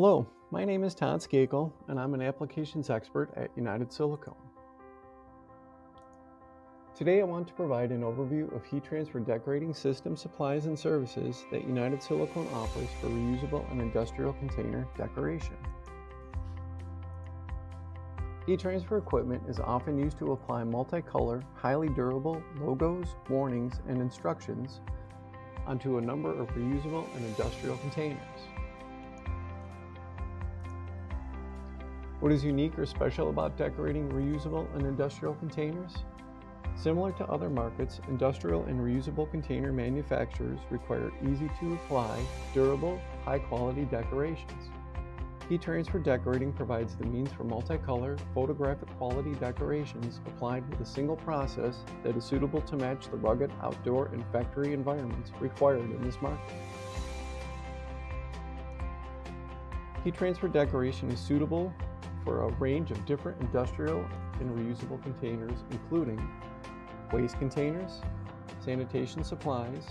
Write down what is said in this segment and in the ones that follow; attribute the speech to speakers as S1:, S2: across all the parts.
S1: Hello, my name is Todd Skakel, and I'm an applications expert at United Silicone. Today I want to provide an overview of heat transfer decorating system supplies and services that United Silicone offers for reusable and industrial container decoration. Heat transfer equipment is often used to apply multicolor, highly durable logos, warnings, and instructions onto a number of reusable and industrial containers. What is unique or special about decorating reusable and industrial containers? Similar to other markets, industrial and reusable container manufacturers require easy to apply, durable, high quality decorations. Heat transfer decorating provides the means for multicolor, photographic quality decorations applied with a single process that is suitable to match the rugged outdoor and factory environments required in this market. Heat transfer decoration is suitable for a range of different industrial and reusable containers, including waste containers, sanitation supplies,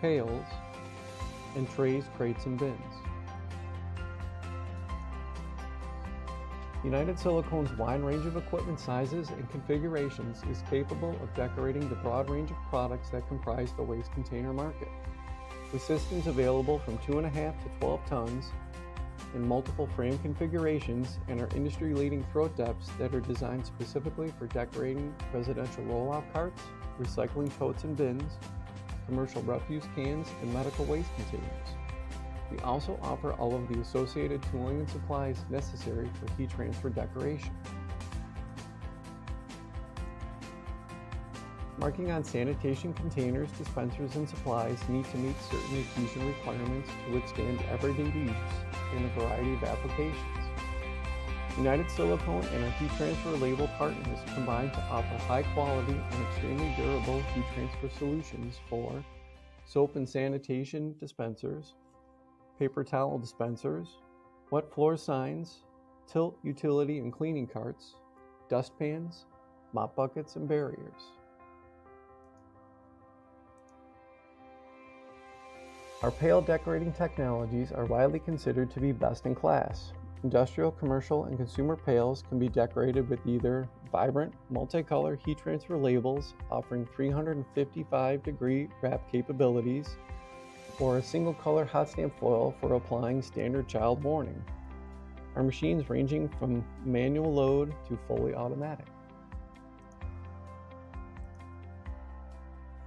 S1: pails, and trays, crates, and bins. United Silicone's wide range of equipment sizes and configurations is capable of decorating the broad range of products that comprise the waste container market. With systems available from 2.5 to 12 tons in multiple frame configurations and our industry-leading throat depths that are designed specifically for decorating residential roll-out carts, recycling totes and bins, commercial refuse cans, and medical waste containers. We also offer all of the associated tooling and supplies necessary for heat transfer decoration. Marking on sanitation containers, dispensers, and supplies need to meet certain adhesion requirements to withstand everyday use in a variety of applications. United Silicone and our heat transfer label partners combine to offer high quality and extremely durable heat transfer solutions for soap and sanitation dispensers, paper towel dispensers, wet floor signs, tilt utility and cleaning carts, dustpans, mop buckets, and barriers. Our pail decorating technologies are widely considered to be best in class. Industrial, commercial, and consumer pails can be decorated with either vibrant, multicolor heat transfer labels offering 355 degree wrap capabilities or a single color hot stamp foil for applying standard child warning. Our machines ranging from manual load to fully automatic.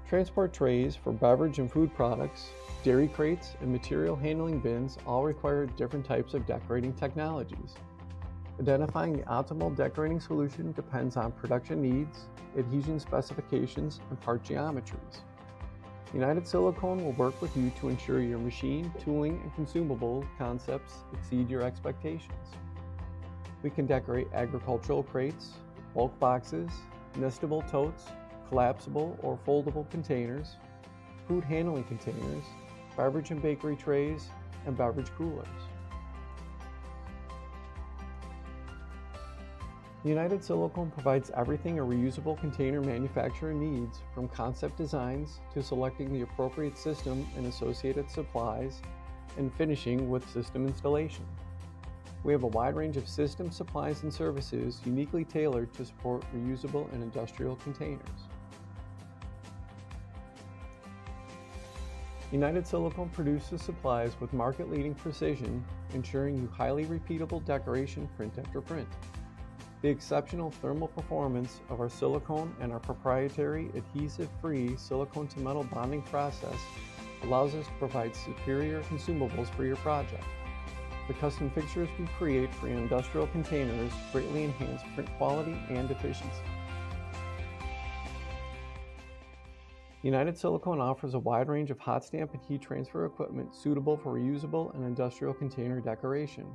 S1: Transport trays for beverage and food products, dairy crates, and material handling bins all require different types of decorating technologies. Identifying the optimal decorating solution depends on production needs, adhesion specifications, and part geometries. United Silicone will work with you to ensure your machine, tooling, and consumable concepts exceed your expectations. We can decorate agricultural crates, bulk boxes, nestable totes, collapsible or foldable containers, food handling containers, beverage and bakery trays, and beverage coolers. United Silicone provides everything a reusable container manufacturer needs, from concept designs to selecting the appropriate system and associated supplies, and finishing with system installation. We have a wide range of system supplies and services uniquely tailored to support reusable and industrial containers. United Silicone produces supplies with market-leading precision, ensuring you highly repeatable decoration print after print. The exceptional thermal performance of our silicone and our proprietary adhesive-free silicone to metal bonding process allows us to provide superior consumables for your project. The custom fixtures we create for industrial containers greatly enhance print quality and efficiency. United Silicone offers a wide range of hot stamp and heat transfer equipment suitable for reusable and industrial container decoration.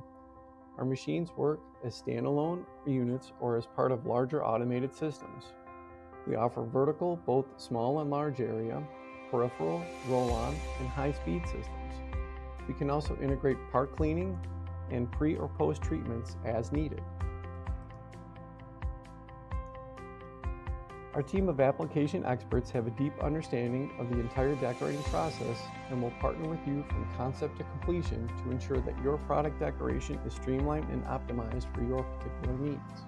S1: Our machines work as standalone units or as part of larger automated systems. We offer vertical, both small and large area, peripheral, roll-on, and high-speed systems. We can also integrate part cleaning and pre or post treatments as needed. Our team of application experts have a deep understanding of the entire decorating process and will partner with you from concept to completion to ensure that your product decoration is streamlined and optimized for your particular needs.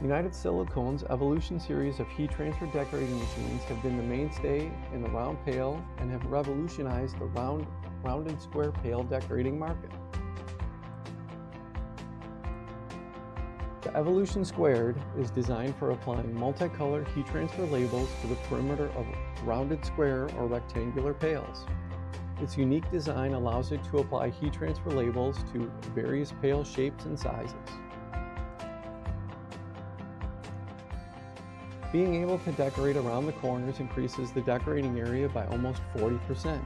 S1: United Silicones Evolution series of heat transfer decorating machines have been the mainstay in the round pail and have revolutionized the round, rounded square pail decorating market. The Evolution Squared is designed for applying multicolored heat transfer labels to the perimeter of rounded square or rectangular pails. Its unique design allows it to apply heat transfer labels to various pail shapes and sizes. Being able to decorate around the corners increases the decorating area by almost 40%.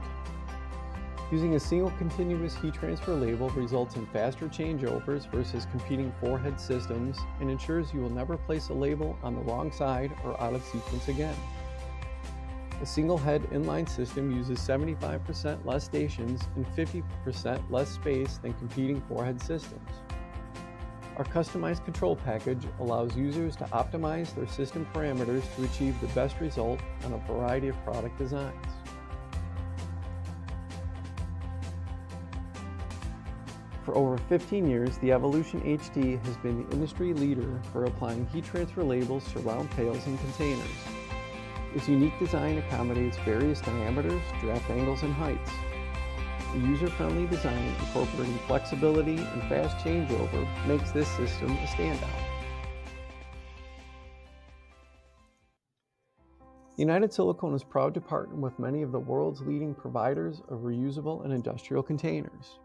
S1: Using a single continuous heat transfer label results in faster changeovers versus competing four-head systems and ensures you will never place a label on the wrong side or out of sequence again. A single head inline system uses 75% less stations and 50% less space than competing four-head systems. Our customized control package allows users to optimize their system parameters to achieve the best result on a variety of product designs. For over 15 years, the Evolution HD has been the industry leader for applying heat transfer labels to round pails and containers. Its unique design accommodates various diameters, draft angles, and heights. The user-friendly design incorporating flexibility and fast changeover makes this system a standout. United Silicone is proud to partner with many of the world's leading providers of reusable and industrial containers.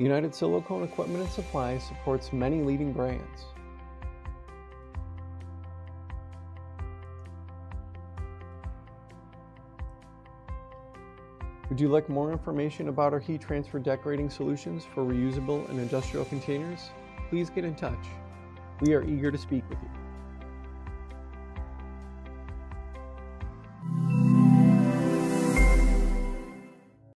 S1: United Silicone Equipment and Supply supports many leading brands. Would you like more information about our heat transfer decorating solutions for reusable and industrial containers? Please get in touch. We are eager to speak with you.